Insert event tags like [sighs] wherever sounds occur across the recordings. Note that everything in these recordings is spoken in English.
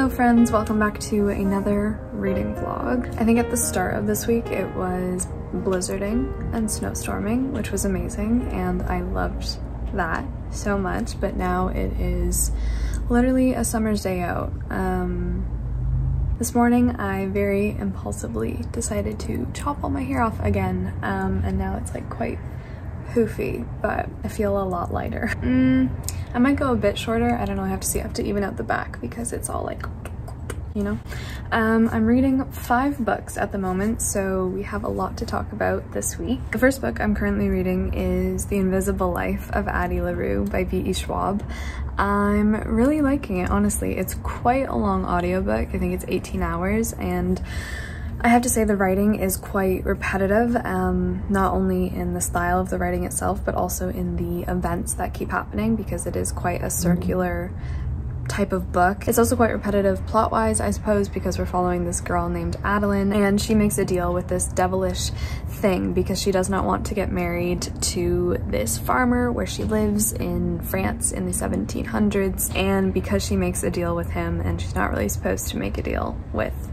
Hello friends, welcome back to another reading vlog. I think at the start of this week it was blizzarding and snowstorming, which was amazing and I loved that so much, but now it is literally a summer's day out. Um, this morning I very impulsively decided to chop all my hair off again um, and now it's like quite poofy, but I feel a lot lighter. Mm, I might go a bit shorter. I don't know. I have to see. I have to even out the back because it's all like, you know. Um, I'm reading five books at the moment, so we have a lot to talk about this week. The first book I'm currently reading is The Invisible Life of Addie LaRue by V.E. Schwab. I'm really liking it, honestly. It's quite a long audiobook. I think it's 18 hours and I have to say the writing is quite repetitive, um, not only in the style of the writing itself, but also in the events that keep happening because it is quite a circular type of book. It's also quite repetitive plot-wise, I suppose, because we're following this girl named Adeline and she makes a deal with this devilish thing because she does not want to get married to this farmer where she lives in France in the 1700s and because she makes a deal with him and she's not really supposed to make a deal with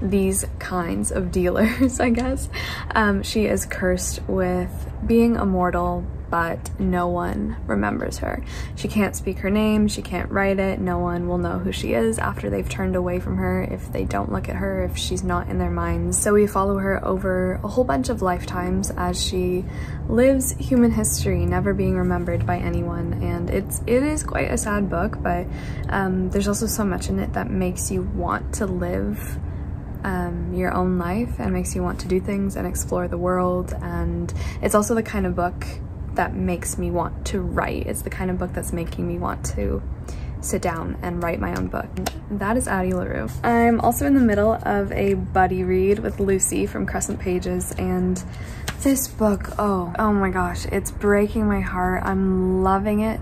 these kinds of dealers, [laughs] I guess. Um, she is cursed with being immortal, but no one remembers her. She can't speak her name, she can't write it, no one will know who she is after they've turned away from her, if they don't look at her, if she's not in their minds. So we follow her over a whole bunch of lifetimes as she lives human history, never being remembered by anyone. And it's, it is quite a sad book, but um, there's also so much in it that makes you want to live um, your own life and makes you want to do things and explore the world. And it's also the kind of book that makes me want to write. It's the kind of book that's making me want to sit down and write my own book. That is Addie LaRue. I'm also in the middle of a buddy read with Lucy from Crescent Pages and this book, oh, oh my gosh, it's breaking my heart. I'm loving it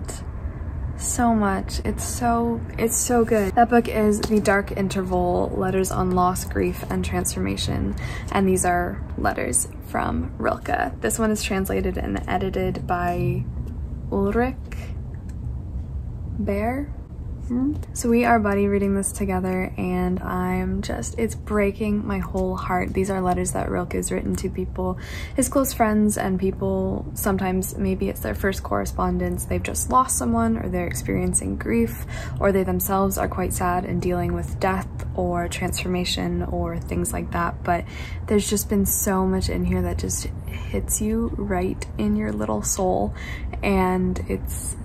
so much. It's so, it's so good. That book is The Dark Interval, Letters on Loss, Grief, and Transformation. And these are letters from Rilke. This one is translated and edited by Ulrich Baer. So we are buddy reading this together and I'm just, it's breaking my whole heart. These are letters that Rilke has written to people, his close friends and people, sometimes maybe it's their first correspondence, they've just lost someone or they're experiencing grief or they themselves are quite sad and dealing with death or transformation or things like that. But there's just been so much in here that just hits you right in your little soul and it's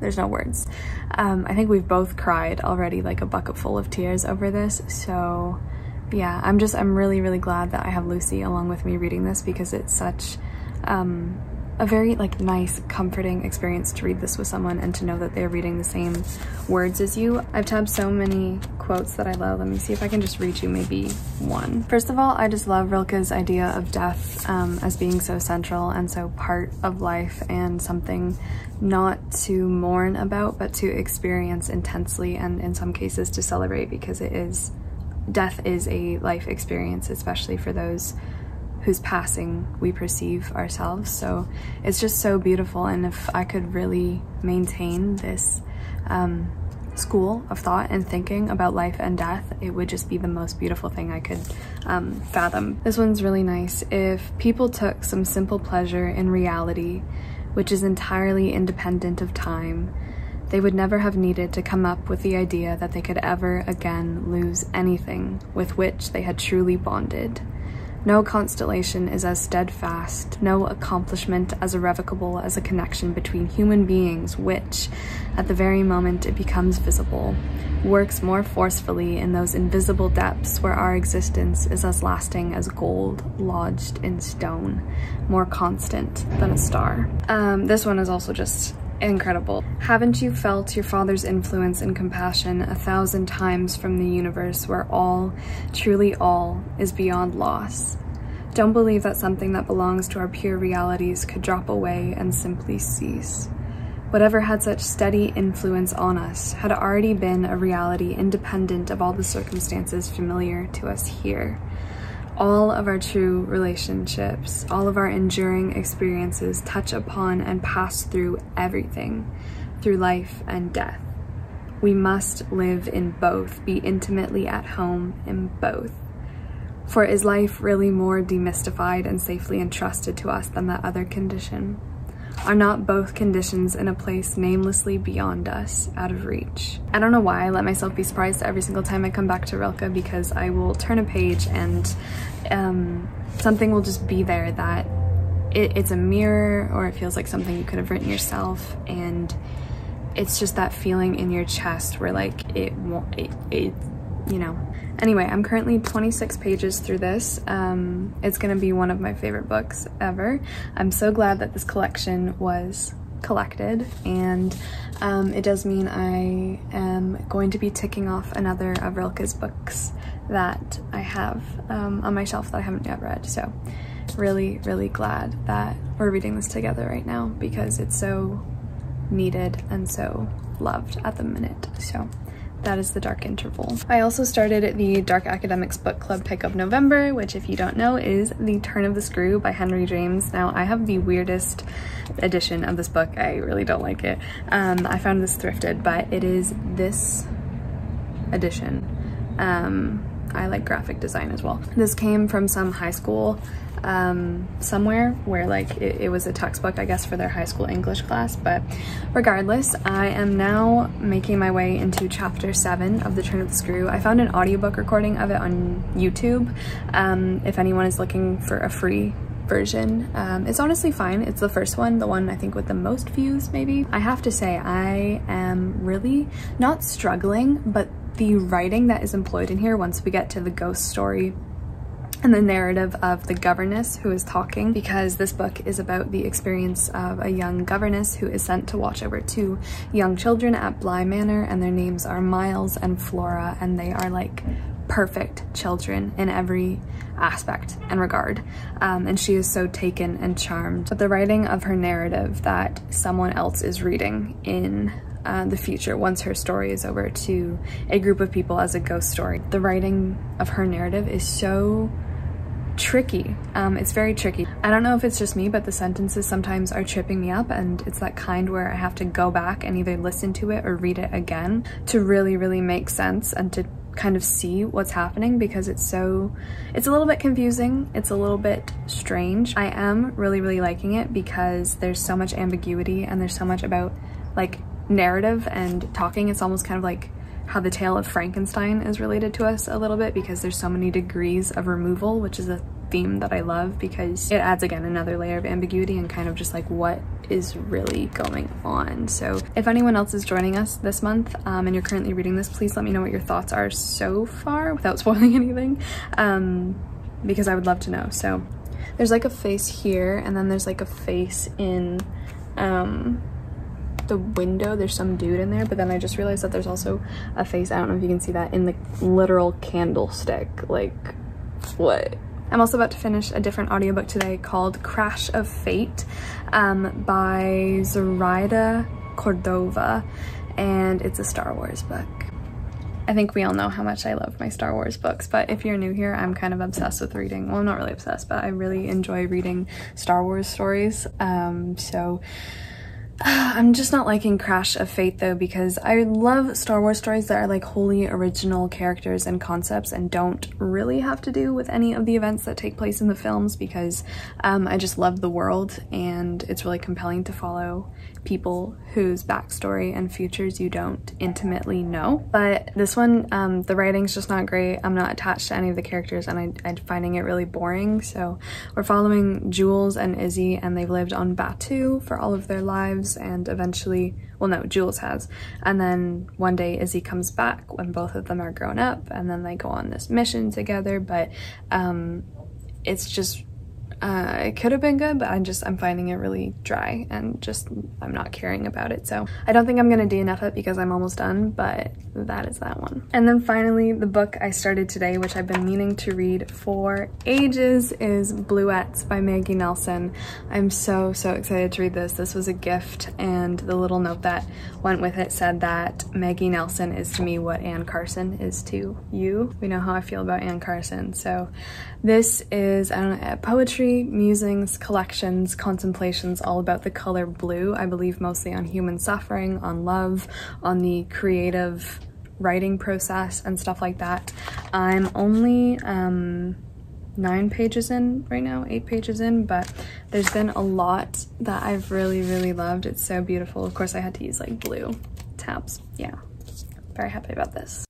there's no words. Um, I think we've both cried already like a bucket full of tears over this. So yeah, I'm just, I'm really, really glad that I have Lucy along with me reading this because it's such um, a very like nice, comforting experience to read this with someone and to know that they're reading the same words as you. I've tabbed so many quotes that I love. Let me see if I can just read you maybe one. First of all, I just love Rilke's idea of death um, as being so central and so part of life and something not to mourn about, but to experience intensely and in some cases to celebrate because it is, death is a life experience, especially for those whose passing we perceive ourselves. So it's just so beautiful. And if I could really maintain this um, school of thought and thinking about life and death, it would just be the most beautiful thing I could um, fathom. This one's really nice. If people took some simple pleasure in reality, which is entirely independent of time, they would never have needed to come up with the idea that they could ever again lose anything with which they had truly bonded. No constellation is as steadfast, no accomplishment as irrevocable as a connection between human beings which, at the very moment it becomes visible, works more forcefully in those invisible depths where our existence is as lasting as gold lodged in stone, more constant than a star. Um, this one is also just incredible. Haven't you felt your father's influence and compassion a thousand times from the universe where all, truly all, is beyond loss? Don't believe that something that belongs to our pure realities could drop away and simply cease. Whatever had such steady influence on us had already been a reality independent of all the circumstances familiar to us here. All of our true relationships, all of our enduring experiences touch upon and pass through everything, through life and death. We must live in both, be intimately at home in both. For is life really more demystified and safely entrusted to us than that other condition? Are not both conditions in a place namelessly beyond us, out of reach? I don't know why I let myself be surprised every single time I come back to Rilke because I will turn a page and um, something will just be there that it, it's a mirror or it feels like something you could have written yourself and it's just that feeling in your chest where like it won't, it, it you know. Anyway, I'm currently 26 pages through this. Um, it's gonna be one of my favorite books ever. I'm so glad that this collection was collected and um, it does mean I am going to be ticking off another of Rilke's books that I have um, on my shelf that I haven't yet read. So really, really glad that we're reading this together right now because it's so needed and so loved at the minute. So that is the Dark Interval. I also started the Dark Academics Book Club pick of November, which if you don't know is The Turn of the Screw by Henry James. Now I have the weirdest edition of this book. I really don't like it. Um, I found this thrifted, but it is this edition. Um, I like graphic design as well. This came from some high school um, somewhere where like it, it, was a textbook, I guess, for their high school English class. But regardless, I am now making my way into chapter seven of The Turn of the Screw. I found an audiobook recording of it on YouTube. Um, if anyone is looking for a free version. Um, it's honestly fine. It's the first one, the one I think with the most views maybe. I have to say I am really not struggling, but the writing that is employed in here once we get to the ghost story and the narrative of the governess who is talking because this book is about the experience of a young governess who is sent to watch over two young children at Bly Manor and their names are Miles and Flora and they are like perfect children in every aspect and regard um, and she is so taken and charmed but the writing of her narrative that someone else is reading in uh, the future once her story is over to a group of people as a ghost story. The writing of her narrative is so tricky. Um, it's very tricky. I don't know if it's just me, but the sentences sometimes are tripping me up and it's that kind where I have to go back and either listen to it or read it again to really, really make sense and to kind of see what's happening because it's so, it's a little bit confusing. It's a little bit strange. I am really, really liking it because there's so much ambiguity and there's so much about like narrative and talking. It's almost kind of like how the tale of Frankenstein is related to us a little bit because there's so many degrees of removal, which is a theme that I love because it adds again another layer of ambiguity and kind of just like what is really going on. So if anyone else is joining us this month um, and you're currently reading this, please let me know what your thoughts are so far without [laughs] spoiling anything um, because I would love to know. So there's like a face here and then there's like a face in um, the window there's some dude in there but then I just realized that there's also a face I don't know if you can see that in the literal candlestick like what I'm also about to finish a different audiobook today called Crash of Fate um, by Zoraida Cordova and it's a Star Wars book. I think we all know how much I love my Star Wars books, but if you're new here, I'm kind of obsessed with reading. Well, I'm not really obsessed, but I really enjoy reading Star Wars stories. Um, so [sighs] I'm just not liking Crash of Fate though because I love Star Wars stories that are like wholly original characters and concepts and don't really have to do with any of the events that take place in the films because um, I just love the world and it's really compelling to follow people whose backstory and futures you don't intimately know. But this one, um, the writing's just not great. I'm not attached to any of the characters and I, am finding it really boring. So we're following Jules and Izzy and they've lived on Batuu for all of their lives and eventually, well no, Jules has. And then one day Izzy comes back when both of them are grown up and then they go on this mission together. But um, it's just uh, it could have been good, but I'm just, I'm finding it really dry and just, I'm not caring about it. So I don't think I'm going to DNF it because I'm almost done, but that is that one. And then finally, the book I started today, which I've been meaning to read for ages, is Bluets by Maggie Nelson. I'm so, so excited to read this. This was a gift and the little note that went with it said that Maggie Nelson is to me what Anne Carson is to you. We know how I feel about Anne Carson. So this is, I don't know, poetry poetry, musings, collections, contemplations all about the color blue. I believe mostly on human suffering, on love, on the creative writing process and stuff like that. I'm only um, nine pages in right now, eight pages in, but there's been a lot that I've really, really loved. It's so beautiful. Of course, I had to use like blue tabs. Yeah, very happy about this.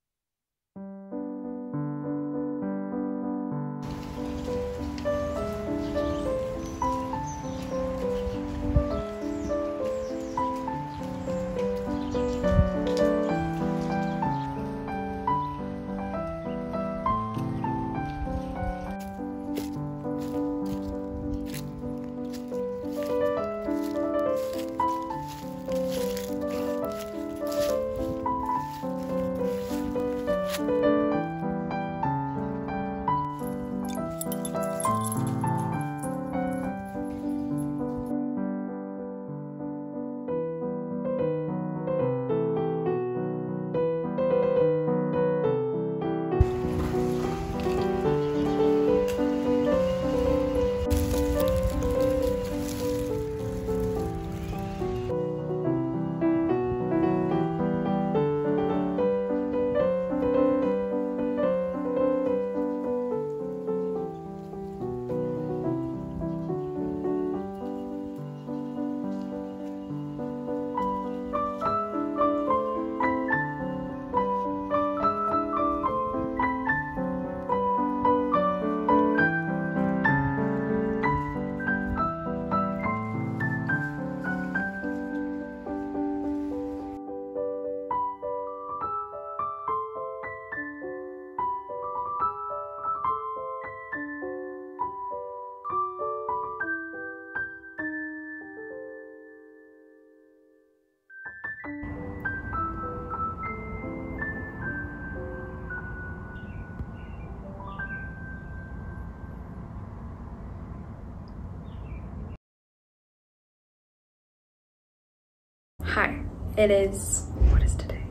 It is, what is today?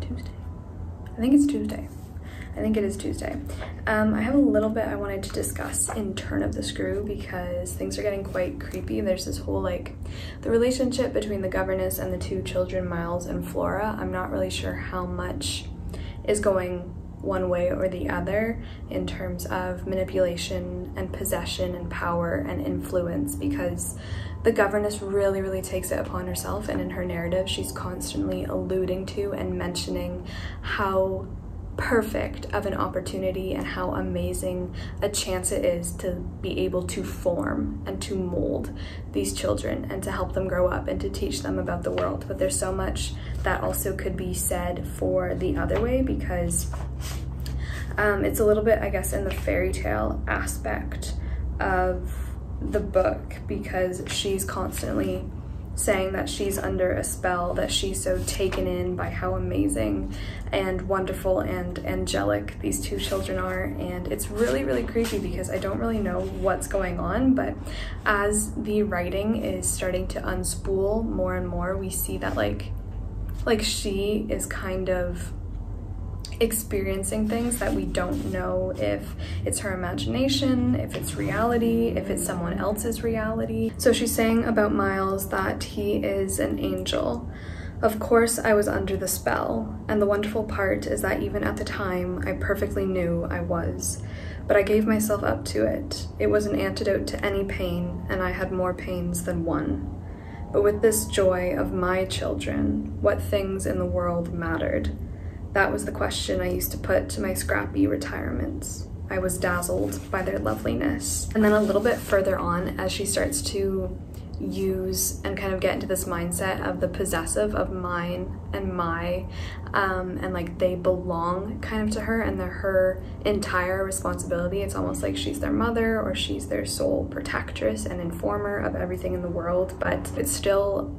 Tuesday. I think it's Tuesday. I think it is Tuesday. Um, I have a little bit I wanted to discuss in Turn of the Screw because things are getting quite creepy. There's this whole like, the relationship between the governess and the two children, Miles and Flora. I'm not really sure how much is going one way or the other in terms of manipulation and possession and power and influence because the governess really, really takes it upon herself. And in her narrative, she's constantly alluding to and mentioning how perfect of an opportunity and how amazing a chance it is to be able to form and to mold these children and to help them grow up and to teach them about the world. But there's so much that also could be said for the other way because um, it's a little bit, I guess, in the fairy tale aspect of the book because she's constantly saying that she's under a spell, that she's so taken in by how amazing and wonderful and angelic these two children are. And it's really, really creepy because I don't really know what's going on, but as the writing is starting to unspool more and more, we see that like, like she is kind of experiencing things that we don't know if it's her imagination, if it's reality, if it's someone else's reality. So she's saying about Miles that he is an angel. Of course, I was under the spell, and the wonderful part is that even at the time, I perfectly knew I was. But I gave myself up to it. It was an antidote to any pain, and I had more pains than one. But with this joy of my children, what things in the world mattered? That was the question I used to put to my scrappy retirements. I was dazzled by their loveliness. And then a little bit further on, as she starts to use and kind of get into this mindset of the possessive of mine and my um, and like they belong kind of to her and they're her entire responsibility it's almost like she's their mother or she's their sole protectress and informer of everything in the world but it's still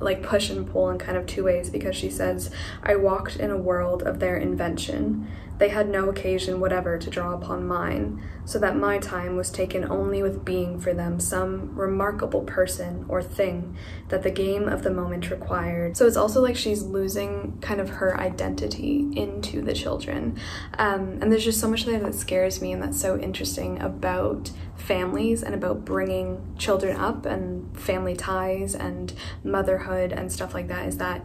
like push and pull in kind of two ways because she says, I walked in a world of their invention. They had no occasion whatever to draw upon mine. so that my time was taken only with being for them some remarkable person or thing that the game of the moment required. So it's also like she's losing kind of her identity into the children. Um, and there's just so much there that scares me and that's so interesting about families and about bringing children up and family ties and motherhood and stuff like that is that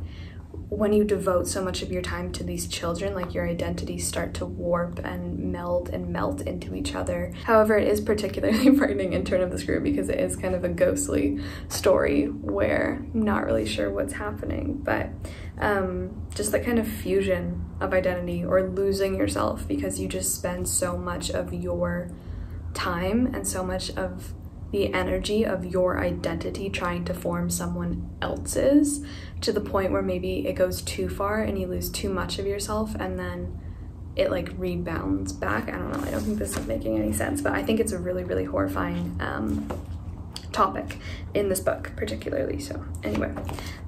when you devote so much of your time to these children, like your identities start to warp and meld and melt into each other. However, it is particularly [laughs] frightening in Turn of the Screw because it is kind of a ghostly story where I'm not really sure what's happening, but um, just that kind of fusion of identity or losing yourself because you just spend so much of your time and so much of the energy of your identity trying to form someone else's to the point where maybe it goes too far and you lose too much of yourself and then it like rebounds back. I don't know, I don't think this is making any sense, but I think it's a really, really horrifying um, topic in this book particularly. So anyway,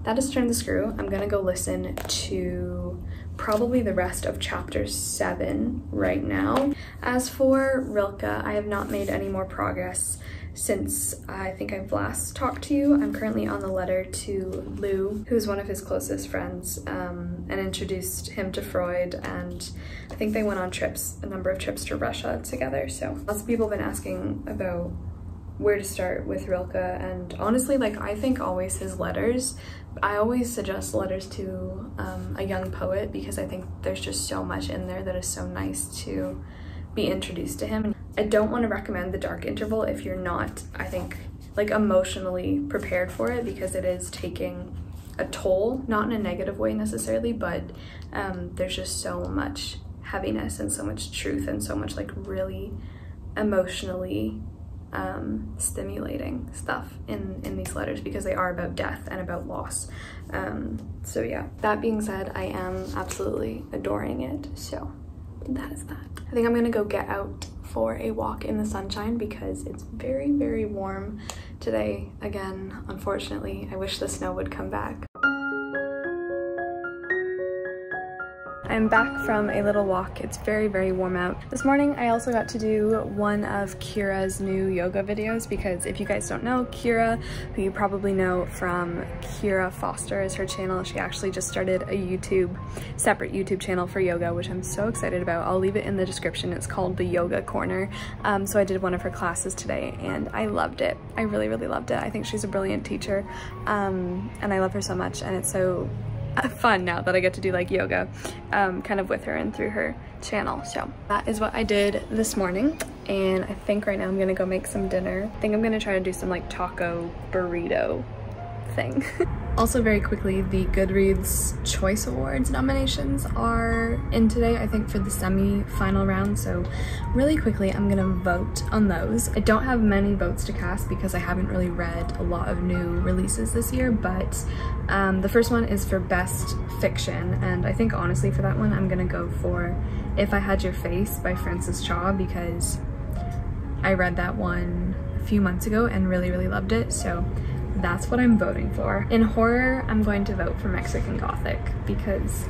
that is Turn the Screw. I'm gonna go listen to probably the rest of chapter seven right now. As for Rilke, I have not made any more progress since I think I've last talked to you. I'm currently on the letter to Lou, who's one of his closest friends, um, and introduced him to Freud. And I think they went on trips, a number of trips to Russia together. So lots of people have been asking about where to start with Rilke. And honestly, like I think always his letters, I always suggest letters to um, a young poet because I think there's just so much in there that is so nice to be introduced to him. I don't want to recommend The Dark Interval if you're not, I think, like emotionally prepared for it because it is taking a toll, not in a negative way necessarily, but um, there's just so much heaviness and so much truth and so much like really emotionally um, stimulating stuff in, in these letters because they are about death and about loss. Um, so yeah, that being said, I am absolutely adoring it. So that is that. I think I'm gonna go get out for a walk in the sunshine because it's very, very warm today. Again, unfortunately, I wish the snow would come back. I'm back from a little walk. It's very, very warm out. This morning, I also got to do one of Ciara's new yoga videos because if you guys don't know, Ciara, who you probably know from Ciara Foster is her channel. She actually just started a YouTube, separate YouTube channel for yoga, which I'm so excited about. I'll leave it in the description. It's called The Yoga Corner. Um, so I did one of her classes today and I loved it. I really, really loved it. I think she's a brilliant teacher um, and I love her so much and it's so [laughs] fun now that I get to do like yoga um, kind of with her and through her channel. So that is what I did this morning. And I think right now I'm gonna go make some dinner. I think I'm gonna try to do some like taco burrito thing. [laughs] also very quickly, the Goodreads Choice Awards nominations are in today, I think for the semi-final round. So really quickly, I'm gonna vote on those. I don't have many votes to cast because I haven't really read a lot of new releases this year, but um, the first one is for Best Fiction. And I think honestly for that one, I'm gonna go for If I Had Your Face by Frances Cha because I read that one a few months ago and really, really loved it. So that's what I'm voting for. In horror, I'm going to vote for Mexican Gothic because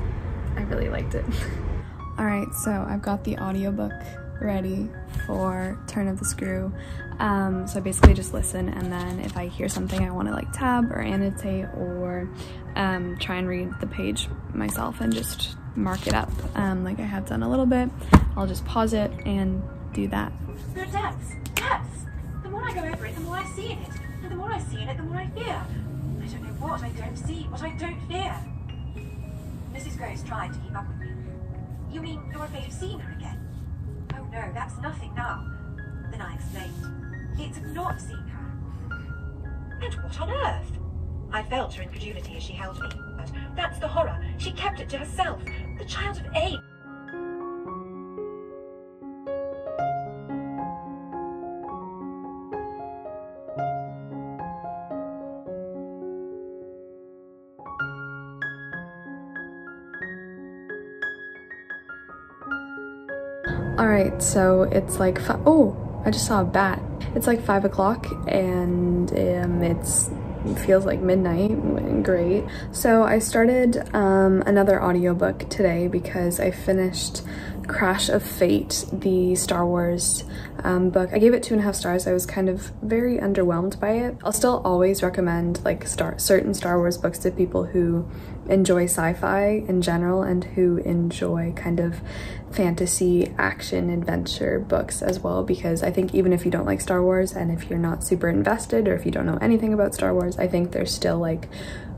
I really liked it. [laughs] All right, so I've got the audiobook ready for Turn of the Screw. Um, so I basically just listen and then if I hear something I want to like tab or annotate or um, try and read the page myself and just mark it up um, like I have done a little bit, I'll just pause it and do that. There are depths, depths! The more I go over it, the more I see in it the more I see in it, the more I fear. I don't know what I don't see, what I don't fear. Mrs. Grose tried to keep up with me. You mean you're afraid of seeing her again? Oh no, that's nothing now. Then I explained. It's not seeing her. And what on earth? I felt her incredulity as she held me. But that's the horror. She kept it to herself. The child of eight. Right, so it's like, oh, I just saw a bat. It's like five o'clock and um, it's it feels like midnight great so i started um, another audiobook today because i finished Crash of Fate, the Star Wars um, book. I gave it two and a half stars. I was kind of very underwhelmed by it. I'll still always recommend like star certain Star Wars books to people who enjoy sci-fi in general and who enjoy kind of fantasy action adventure books as well because I think even if you don't like Star Wars and if you're not super invested or if you don't know anything about Star Wars I think there's still like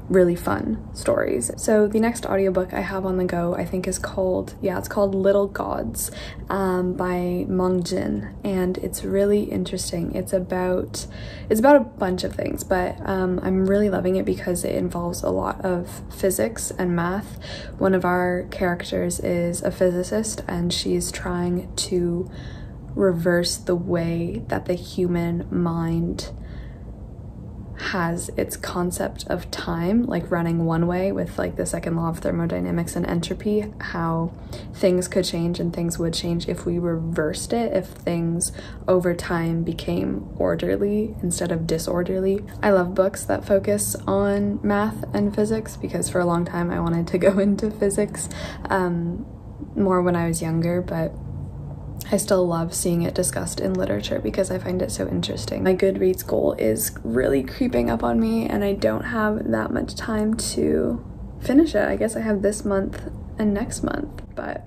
really fun stories. So the next audiobook I have on the go I think is called, yeah, it's called Little Gods um, by Meng Jin and it's really interesting. It's about, it's about a bunch of things but um, I'm really loving it because it involves a lot of physics and math. One of our characters is a physicist and she's trying to reverse the way that the human mind has its concept of time like running one way with like the second law of thermodynamics and entropy how things could change and things would change if we reversed it if things over time became orderly instead of disorderly. I love books that focus on math and physics because for a long time i wanted to go [laughs] into physics um, more when i was younger but I still love seeing it discussed in literature because I find it so interesting. My Goodreads goal is really creeping up on me and I don't have that much time to finish it. I guess I have this month and next month, but